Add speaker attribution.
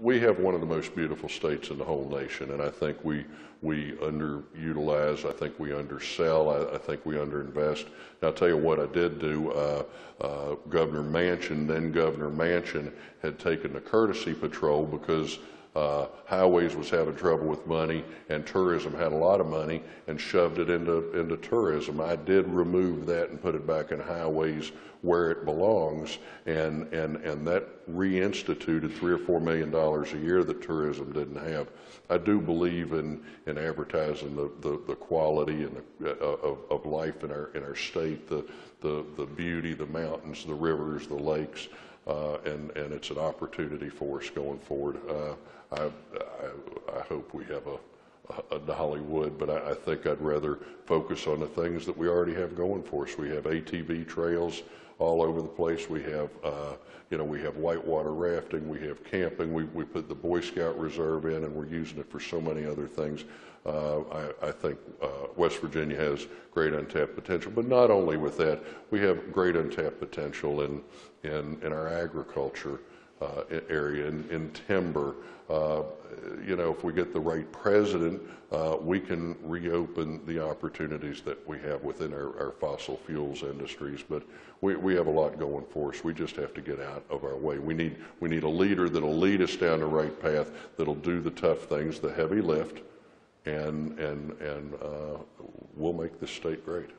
Speaker 1: We have one of the most beautiful states in the whole nation, and I think we, we underutilize, I think we undersell, I, I think we underinvest. And I'll tell you what I did do, uh, uh, Governor Manchin, then Governor Manchin, had taken the courtesy patrol because uh, highways was having trouble with money and tourism had a lot of money and shoved it into, into tourism. I did remove that and put it back in highways where it belongs and, and, and that reinstituted three or four million dollars a year that tourism didn't have. I do believe in, in advertising the, the, the quality and the, uh, of, of life in our, in our state, the, the, the beauty, the mountains, the rivers, the lakes. Uh, and, and it's an opportunity for us going forward. Uh, I, I, I hope we have a, a Hollywood, but I, I think I'd rather focus on the things that we already have going for us. We have ATV trails all over the place. We have, uh, you know, we have whitewater rafting, we have camping. We, we put the Boy Scout Reserve in, and we're using it for so many other things. Uh, I, I think uh, West Virginia has great untapped potential, but not only with that, we have great untapped potential in, in, in our agriculture uh, area, in, in timber. Uh, you know, if we get the right president, uh, we can reopen the opportunities that we have within our, our fossil fuels industries. But we, we have a lot going for us. We just have to get out of our way. We need, we need a leader that'll lead us down the right path, that'll do the tough things, the heavy lift, and, and, and uh, we'll make this state great.